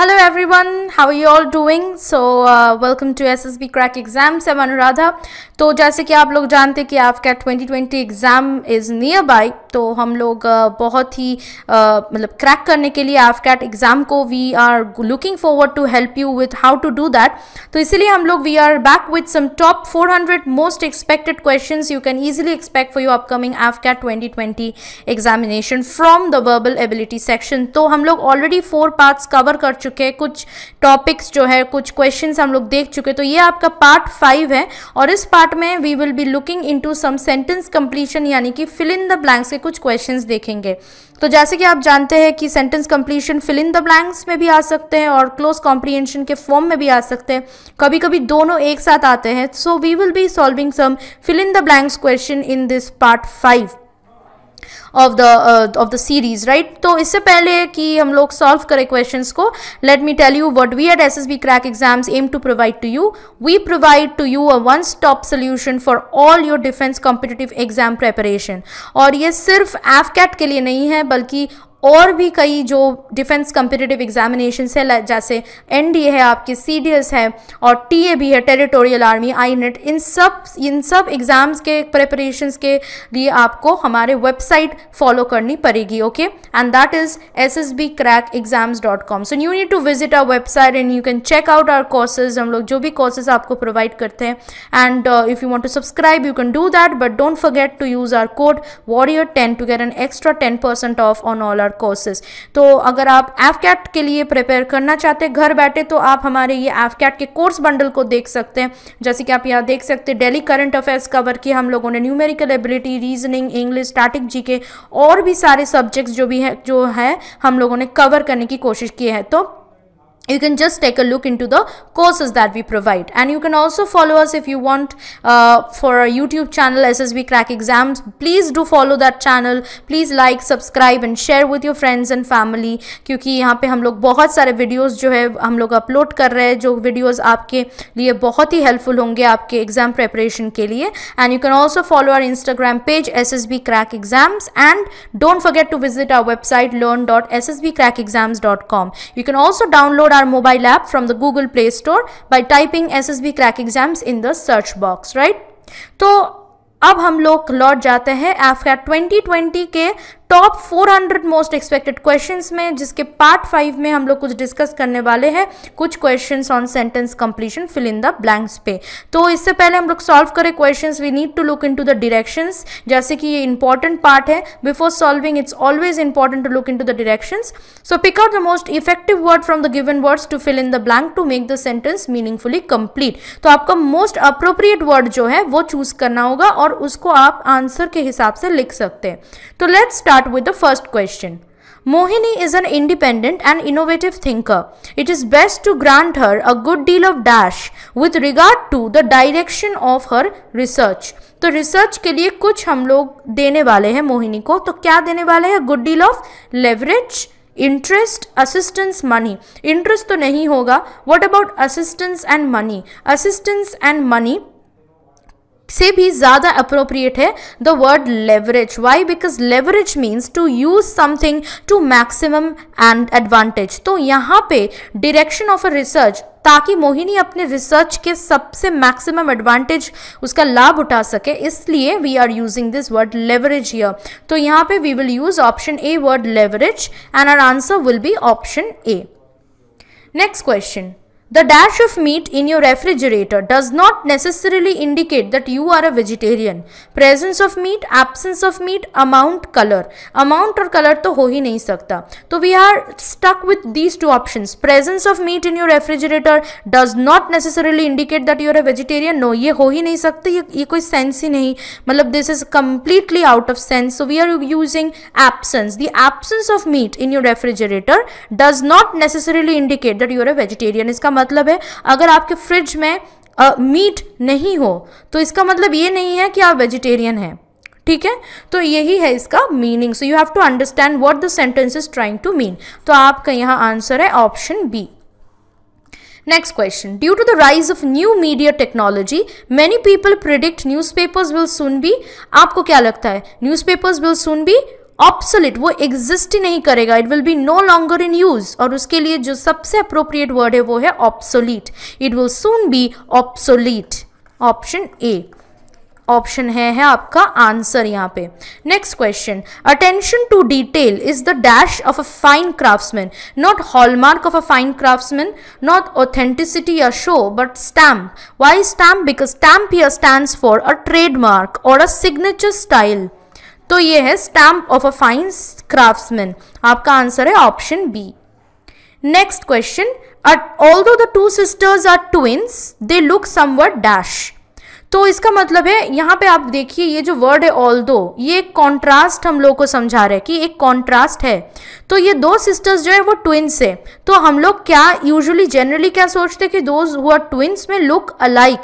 Hello everyone, how are you all doing? So uh, welcome to SSB Crack Anuradha. तो जैसे कि आप लोग जानते कि आपका 2020 एग्ज़ाम इज़ नियर बाय तो हम लोग uh, बहुत ही uh, मतलब क्रैक करने के लिए कैट एग्ज़ाम को we are looking forward to help you with how to do that तो इसीलिए हम लोग we are back with some top 400 most expected questions you can easily expect for you upcoming CAT 2020 examination from the verbal ability section तो हम लोग already four parts cover कर चुके हैं। कुछ टॉपिक्स जो है, कुछ क्वेश्चंस हम लोग देख चुके तो ये आपका पार्ट फाइव है और इस पार्ट में we will be looking into some sentence completion यानी कि फिल इन द ब्लैंक्स के कुछ क्वेश्चंस देखेंगे। तो जैसे कि आप जानते हैं कि sentence completion fill in the blanks में भी आ सकते हैं और क्लोज कॉम्प्रीहेंशन के फॉर्म में भी आ सकते हैं। कभी कभी दोनों एक साथ आते हैं। So we will be solving some fill in the blanks question in this part five of the of the series right तो इससे पहले कि हम लोग सॉल्व करें क्वेश्चंस को let me tell you what we at B crack exams aim to provide to you we provide to you a one stop solution for all your defence competitive exam preparation और ये सिर्फ़ F cat के लिए नहीं है, बल्कि और भी कई जो डिफेंस कम्पिटेटिव एग्जामिनेशन है जैसे एन है, आपकी सी है, और टी भी है टेरिटोरियल आर्मी आई नेट इन सब इन सब एग्ज़ाम्स के प्रेपरेशंस के लिए आपको हमारे वेबसाइट फॉलो करनी पड़ेगी okay and that is S S B crack exams dot com so you need to visit our website and you can check out our courses हम लोग जो भी कोर्सेज आपको प्रोवाइड करते हैं। And if you want to subscribe you can do that but don't forget to use our code warrior ten to get an extra ten percent off on all our our courses तो अगर आप F cat के लिए prepare करना चाहते हैं, घर बैठे तो आप हमारे ये एफ़ कैट के कोर्स बंडल को देख सकते हैं। जैसे कि आप यहाँ देख सकते हैं डेली करंट अफेयर्स कवर किया हम लोगों ने numerical ability reasoning English static G और भी सारे सब्जेक्ट्स जो भी है, जो है, हम लोगों ने कवर करने की कोशिश की है। तो you can just take a look into the courses that we provide and you can also follow us if you want uh, for our youtube channel ssb crack exams please do follow that channel please like subscribe and share with your friends and family क्योंकि यहाँ पे हम लोग बहुत सारे videos जो है हम लोग अपलोड कर रहे हैं जो वीडियोस आपके लिए बहुत ही हेल्पफुल होंगे आपके एग्जाम प्रेपरेशन के लिए and you can also follow our Instagram page S S B crack exams and don't forget to visit our website learn dot S S B crack exams dot com you can also download our mobile app from the Google Play Store by typing SSB Crack Exams in the search box, right? तो अब हम लोग लौट जाते हैं after 2020 के top 400 most expected questions में, जिसके पार्ट फाइव में हम लोग कुछ डिस्कस करने वाले हैं। कुछ questions on sentence completion fill in the blanks पे। तो इससे पहले हम लोग सॉल्व करें questions we need to look into the directions जैसे कि ये इंपॉर्टेंट पार्ट है before solving it's always important to look in the directions so pick out the most effective word from the given words to fill in the blank to make the sentence meaningfully complete तो आपका most appropriate word जो है, वो choose करना होगा और उसको आप आंसर के हिसाब से लिख सकते हैं। तो let's start start with the first question. Mohini is an independent and innovative thinker. It is best to grant her a good deal of dash with regard to the direction of her research. तो research के लिए कुछ हम लोग देने वाले हैं मोहिनी को तो क्या देने वाले हैं good deal of leverage interest assistance money interest तो नहीं होगा what about assistance and money assistance and money से भी ज़्यादा अप्रोप्रिएट है the word leverage why because leverage means to use something to maximum and advantage तो यहाँ पे डिरेक्शन ऑफ़ अ रिसर्च ताकि मोहिनी अपने रिसर्च के सबसे मैक्सिमम एडवांटेज उसका लाभ उठा सके, इसलिए we are using this word leverage here तो यहाँ पे we will use option A word leverage and our answer will be option A next question The dash of meat in your refrigerator does not necessarily indicate that you are a vegetarian. Presence of meat, absence of meat, amount, color. Amount or color तो हो ही नहीं सकता तो we are stuck with these two options. Presence of meat in your refrigerator does not necessarily indicate that you are a vegetarian. No, ये हो ही नहीं सकता ये ये कोई सेंस ही नहीं मतलब this is completely out of sense. So we are using absence. The absence of meat in your refrigerator does not necessarily indicate that you are a vegetarian. इसका मतलब है अगर आपके फ्रिज में मीट नहीं हो तो इसका मतलब ये नहीं है कि आप वेजिटेरियन हैं ठीक है तो यही है इसका meaning so you have to understand what the sentence is trying to mean तो आपका यहाँ आंसर है option B Next question. Due to the rise of new media technology, many people predict newspapers will soon be. आपको क्या लगता है Newspapers will soon be obsolete वो exist ही नहीं करेगा it will be no longer in use और उसके लिए जो सबसे अप्रोप्रिएट वर्ड है वो है obsolete it will soon be obsolete option A option है है आपका आंसर यहाँ पे. Next question attention to detail is the dash of a fine craftsman not hallmark of a fine craftsman not authenticity या show but stamp why stamp because stamp here stand for a trademark और a signature style तो ये है stamp of a fine craftsman आपका answer है option B next question although the two sisters are twins, they look somewhat dash. तो इसका मतलब है, यहाँ पे आप देखिए, ये जो वर्ड है ऑल दो ये एक कॉन्ट्रास्ट हम लोग को समझा रहे हैं कि एक कॉन्ट्रास्ट है। तो ये दो सिस्टर्स जो है, वो ट्विंस है। तो हम लोग क्या यूजुअली जनरली क्या सोचते हैं कि दोज हुआ ट्विंस में लुक अलाइक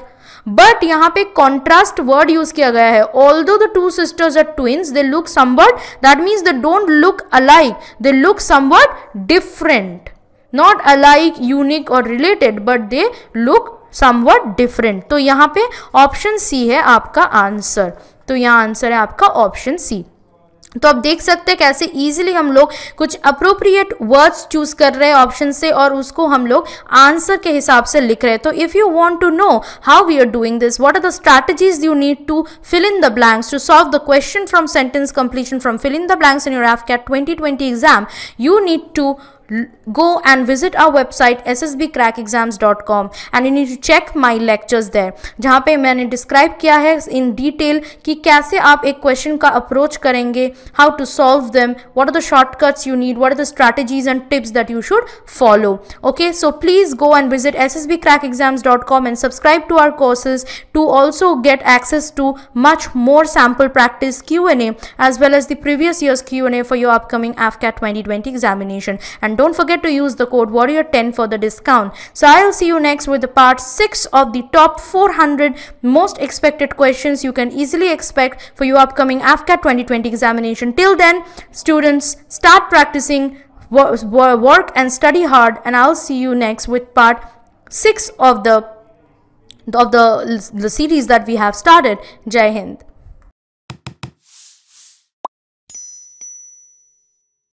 बट यहाँ पे कॉन्ट्रास्ट वर्ड यूज़ किया गया है। Although the two sisters are twins they look somewhat that means they don't look alike they look somewhat different not alike unique और related but they look somewhat different तो यहाँ पे option C है आपका answer तो यहाँ answer है आपका ऑप्शन सी तो आप देख सकते हैं कैसे इजीली हम लोग कुछ अप्रोप्रिएट वर्ड्स चूज़ कर रहे हैं ऑप्शन से और उसको हम लोग आंसर के हिसाब से लिख रहे हैं। तो if you want to know how we are doing this what are the strategies you need to fill in the blanks to solve the question from sentence completion from fill in the blanks in your AFCAT twenty exam you need to go and visit our website ssbcrackexams.com and you need to check my lectures there जहाँ पे मैंने describe किया है in detail कि कैसे आप एक question का अप्रोच करेंगे how to solve them what are the shortcuts you need what are the strategies and tips that you should follow okay so please go and visit ssbcrackexams.com and subscribe to our courses to also get access to much more sample practice Q&A as well as the previous year's Q&A for your upcoming AFCAT 2020 examination and don't forget to use the code warrior10 for the discount. So i'll see you next with the part 6 of the top 400 most expected questions you can easily expect for your upcoming AFCA 2020 examination. Till then students start practicing work and study hard. And i'll see you next with part 6 of the of the, the series that we have started. Jai hind